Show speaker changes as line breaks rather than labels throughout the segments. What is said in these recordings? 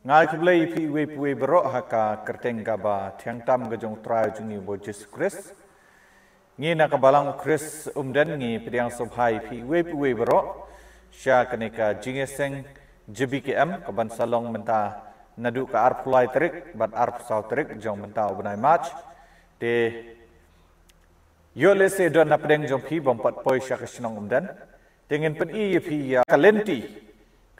ngai kublai pi we we bro haka kerteng ka ba thiang tam ga jong ni bo jesus christ. Ngi na ka balang chris umden ngi piang so bhai pi we we bro. Sha ka jingeseng gbkm ka ban salong menta nadu ka ar pulai trik bat ar sau trik jong menta ubnai match te yo le se don na pdeng jong pi bom pat poi sha ka umden tengen pen i ya kalenti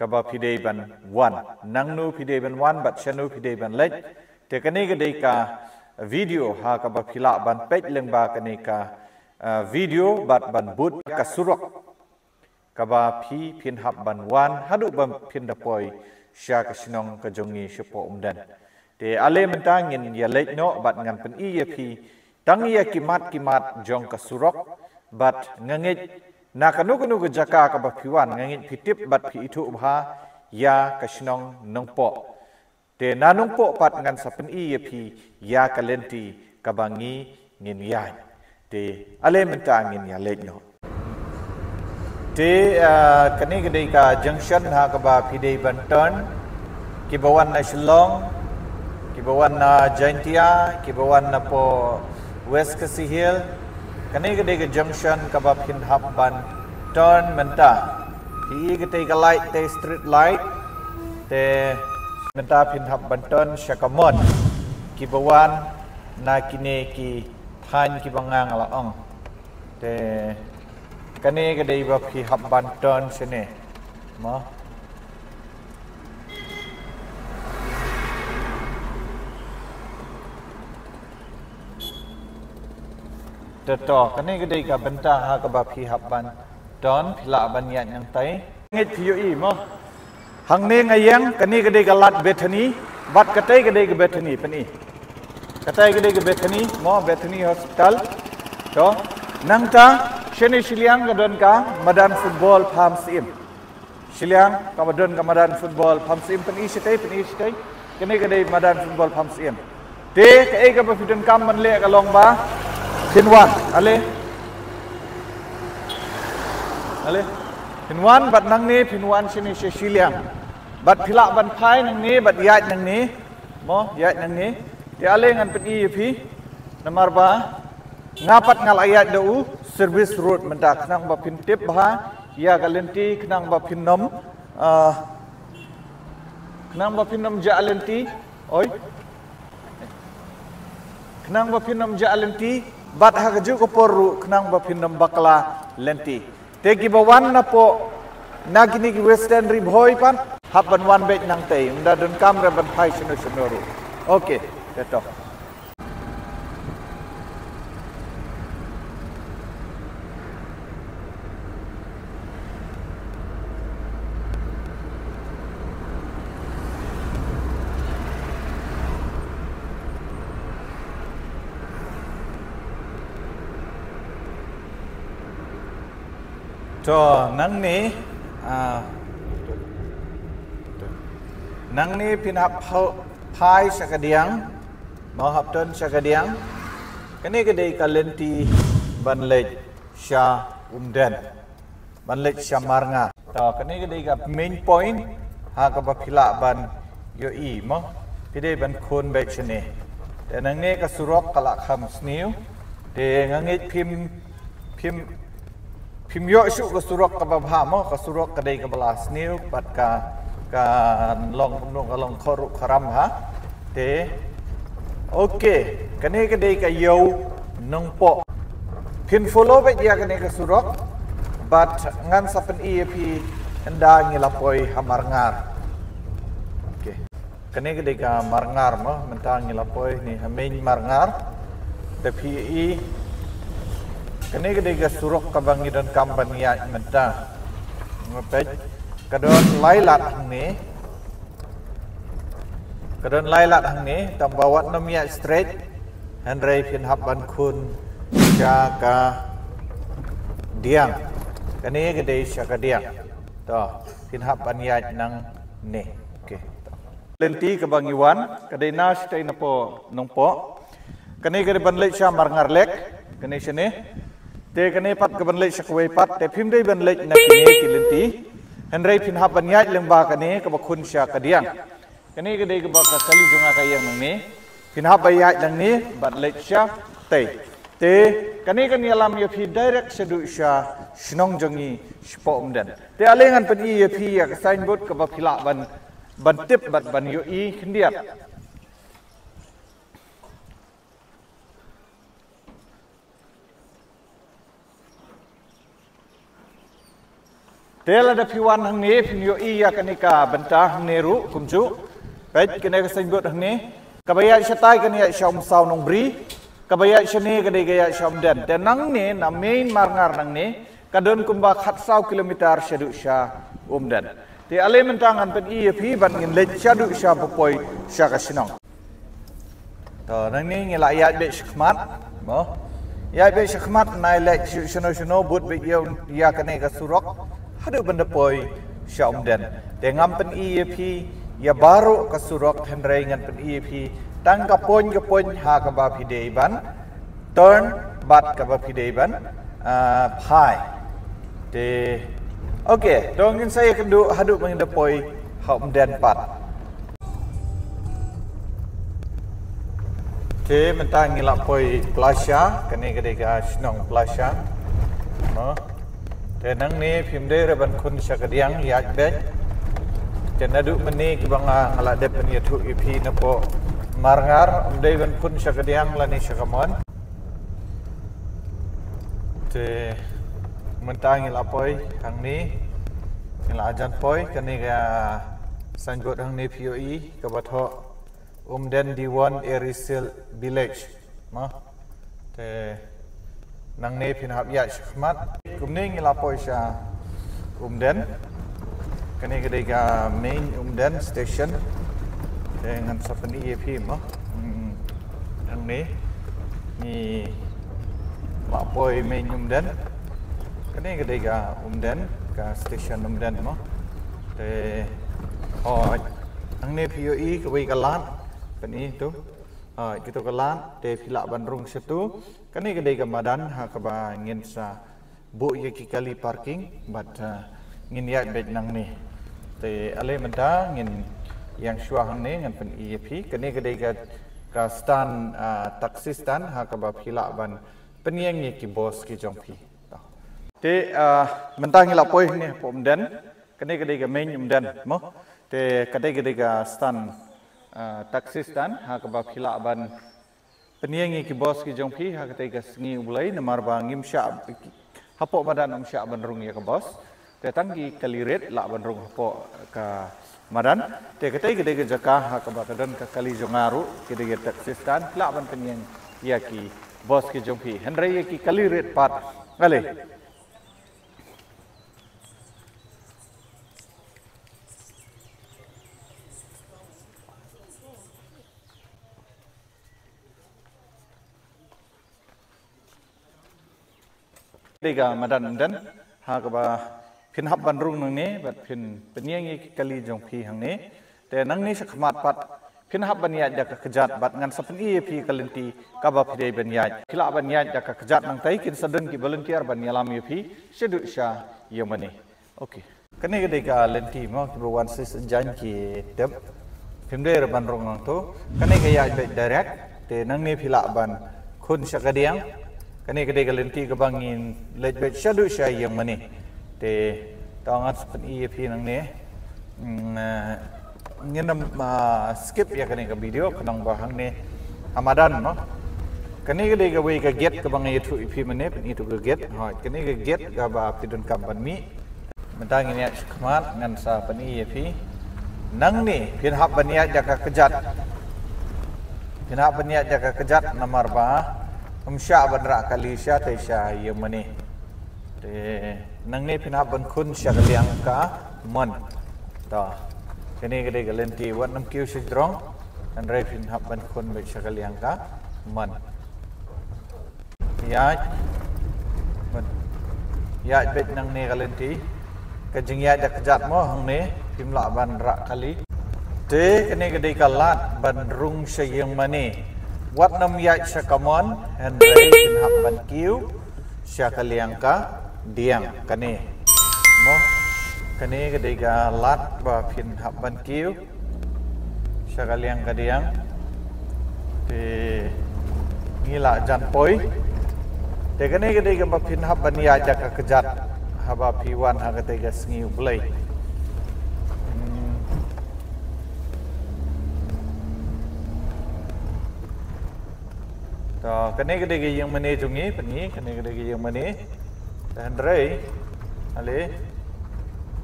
kaba pidei ban wan nang nu ban wan bat chanu pidei ban lech te kani ga dei ka video ha kaba phila ban pech leng ba kani ka video bat ban but ka surok kaba phi phin hab ban wan hadu ban phin da poi sha ka sinong ka jongi shupo umdan te ale menta ngin ya lech no bat ngan pen i ya phi tang ya kimat kimat jong ka surok bat ngangit na kanu kanu ke jaka ka ba phiwan ngin phitip bat phi ithu bha ya kashnong nongpo. Te na nongpo pat ngan sapen i ye phi ya kalenti kabangi ngin ya te ale menta ngin ya le no te kani gede ka junction ha ka ba phi ban turn ki bawan na shillong ki bawan na jaintia ki bawan na po west kasi hill kani ke dega junction kaba pin hab ban turn menta hi ke te ka light te street light te menta pin ban turn shakamon ki bawan na kine ki than ki bangang la ong te ba phi hab ban turn sene mo teto kani gede ka benta ha ka ba phi hab ban? Don phila ban ya yang tai. Ngi phiu i mo. Hang ne ngayang kani gede ka lat bethani bat katai gede ka bethani pani katai gede ka bethani mo bethani hospital. To nang ta shene shiliang ka don ka madan football pham sim shiliang ka madon ka madan football pham sim pani sitai pani sitai kani gede madan football pham sim te ka e ka ba fidon kam man le ka long ba Pinwan, ale. Ale. Pinwan bat nang ni pinwan sini Cecilia. Bat pila ban pai nang ni bat yat nang ni. Mo yat nang ni. Ya ale ngan peti pi. Nomor ba? Ngapat ngal ayat dau service road mendak nang ba pin tip ba ya kalenti kenang ba pin nom uh, kenang ba pin nom ja alenti oi kenang ba pin nom ja alenti bat ha ju ko poru knang ba phinnam bakla lenti. Te gi ba wan na po na gini ki western ri bhoi pan. Hapan wan bet nang te unda dun kam re ban phai sunu sunu okay teto จอนังนี้นังนี้พินับพายสกเดียงมหับตนสกเดียงกันนี้ก็ได้กลันทีบันเล็ชาอุมเดนบันเล็ชามารงาต่อกันนี้ก็ได้กับเมนพอยน์หากับพิลาบันยอีมั้งพี่ได้บันคนเบชนีแต่นังนี้ก็สุรกกละคำสนิวเดงังนี้พิมพิม nang ni pin hap phai sakadiang mo hap ton sakadiang kani ke dei kalenti ban lech sha umden ban lech sha marnga to kani ke dei ka main point ha ka ba phila ban yo i mo pide ban khon be chne te nang ne ka surok kala kham sniu te ngangit phim phim phim yo shu ka surok ka ba mo ka surok ka dei ka balas niu pat ka ka long no ka long khoru kharam ha. Te okay kane ka dei ka yo nong po. Phin follow be ya kane ka surok but ngan sa pen ep anda ngila poi hamar ngar. Okay kane ka dei ka mar ngar mo mentang ngila poi ni hamen mar ngar. Te phi Kini kita ke suruh ke bangi dan kampan ya menta. Ngepet kedon lailat ni. Kedon lailat ni tam bawa nom ya straight. Henry pin haban kun jaga diang. Kini kita jaga diang. To pin haban ya nang ni. Okey. Lenti ke bangi wan. Kedai nas tay na po nong po. Kini kita ban lek sya mar ngarlek. Kini sini. te kane pat ka ban le sak we pat te phim dei ban le na kine ki lenti hen rei phin ha ban yai leng ba kane ka ba khun sha ka diang kani gede ke bak kali junga kayang nang ni pinha bayat nang ni bat lecha te te kani kan yalam ya phi direct sedu sha shnong jongi spo umdan te alengan pen i ya phi ya signboard ka ba phila ban ban tip bat ban yo i khndiat Tela da piwan hang ne pin yo iya kanika benta hang ne ru kumju. Pet kene ka signboard hang ne. Kabaya shatai kene ya shom saw nong bri. Kabaya shane kene ga ya shom den. Te nang ne na main marngar nang ne. Kadon kumba khat saw kilometer shadu sha um den. Te ale mentangan pen iya pi ban ngin le shadu sha popoi sha ka sinong. To nang ne ngila ya be shkmat. Mo. Ya be shkmat nai le shino shino but be yo ya kene ka hadu benda poi syam den dengan pen EAP ya baru ke surok hendrai dengan pen EAP tang ka pon ke pon ha ka ba phi dei ban turn bat ka ba phi dei ban uh, pai de okey dongin saya kendu hadu meng de poi hom den pat. Te mentang ngilak poi plasha, kene gede ga snong plasha. Mo, แต่นังนี้พิมพ์ได้ระบันคุณสักเดียงอยากเบ็ดแต่นาดูมันนี่กบังอาหลักเด็บเป็นยทุอีพีนะพอมาร์งาร์ได้บันคุณสักเดียงลานี่สักมันแต่มันตายงิลาปอยทางนี้งิลาจันปอยกันนี่ก็สัญญาทางนี้พีโออีกับบัตรอุมเดนดีวันเอริเซลวิลเลจมาแต่ nang ne pin hab ya shmat kum ne ngila poisha umden kani gede ga main umden station. Dengan sapen EAP mo nang ne ni la poi main umden kani gede ga umden ka station umden mo te oh nang ne POE ka wi ka lat pani tu uh, kita kelan de pila bandrung situ. Kani kedai kamadan ha kaba ngin sa bu ye kali parking but uh, ngin ya bet nang ni. Te ale menta ngin yang shua hang ni ngan pen EAP kani kedai ka ka stan uh, taksi stan ha kaba pila ban penyeng ye ki bos ki jong pi. Te uh, menta ngila poi ni pom den kani kedai ka main den mo. Te kedai kedai ka stan Ah, taksis dan ha ke bab khila ban peniangi ki bos ki jong phi ha ke tega sngi ulai namar ba ngim sha hapo madan um sha ban rung ya ke bos. Te tang ki kaliret la ban rung hapo ka madan. Te ke tega de jaka ha ke ba kadan ka kali jongaru ki de taksis dan la ban peniang ya ki bos ki jong phi henry ki kaliret pat ale Dega madan dan ha ka ba phin hab ban rung nang ne bat phin penyeng ik kali jong phi hang ne te nang ni sakmat pat phin hab ban ya ja ka kejat bat ngan sapen i phi kalenti ka ba phi dei ban ya khila ban ya ja ka kejat nang tai kin saden ki volunteer ban yalam i phi sedu sha yamani okay kane ge dega lenti mo ki wan sis jan ki tep phim de ban rung nang to. Kane ge ya direct te nang ni phila ban khun sakadiang kani kade galenti ke bangin let bet shadu shay yang mani te tangat sepen EAP nang ne ngenam skip ya kani ke video kanang bahang ne amadan no? Kani kade ke we ke get ke bangai tu EP mane pen itu ke get. Ha kani ke get ga ba pidun kampan mi. Mentang ini khmat ngan sa pen EAP nang ni pin hab baniat jaka kejat. Pin hab baniat jaka kejat nomor ba um sha ban ra kali sha te sha ye mani te nang ne phina ban khun sha liang ka man ta kene gede galen ti wan nam kyu shi drong an re phin hab ban khun be sha liang ka man ya man ya bet nang ne galen ti ka jing ya dak jat mo hang ne phim la ban ra kali te kene gede kalat ban rung sha yang mani wat nam ya shakamon and ray hapan kiu shakaliangka diang kane mo kane ga dega lat ba phin hapan kiu. Sekalian kadiang di ngila jan poi. Te kene gede ga bapin hab bani aja ka kejat haba piwan ha gede ga sngi ublai to kene gede ga yang mane jungi pani kene gede ga yang mane dan rei ale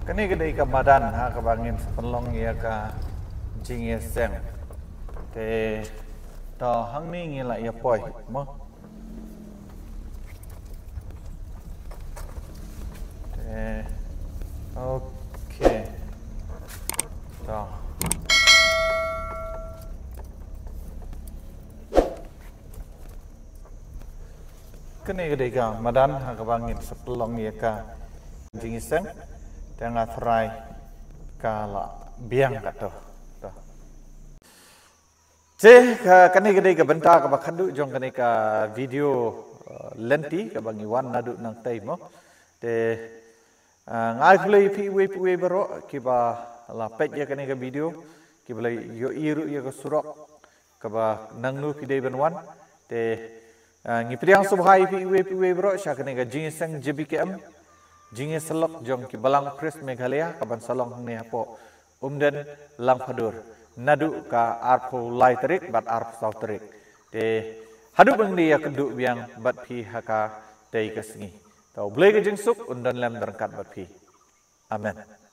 kene gede ka madan ha ka bangin penlong ya ka jingye seng te to hang ni ngi lại ya poi mo te okay to kene gede ka madan ha ka bangin sepelong ya ka jingye seng tengah fry kala biang kato Je kani gede ke benta ke bakhandu jong kani ka video uh, lenti. Ke bangi wan nadu nang tai mo te uh, ngai phlei phi we we baro ki ba la pet ye kani ka video. Ki bla yo iru ye ko surok. Ke ba nang nu phi dei ban wan. Te ngi priang subhai phi we we baro sha kani ka jing sang jbkm jing selok jong ki balang chris meghalaya ka ban salong ne apo umden lang phadur nadu ka arpo laiterik bat arp sauterik te hadu bang dia kedu biang bat pi haka tei kesengi tau blege jengsuk undan lem derkat bat pi. Amen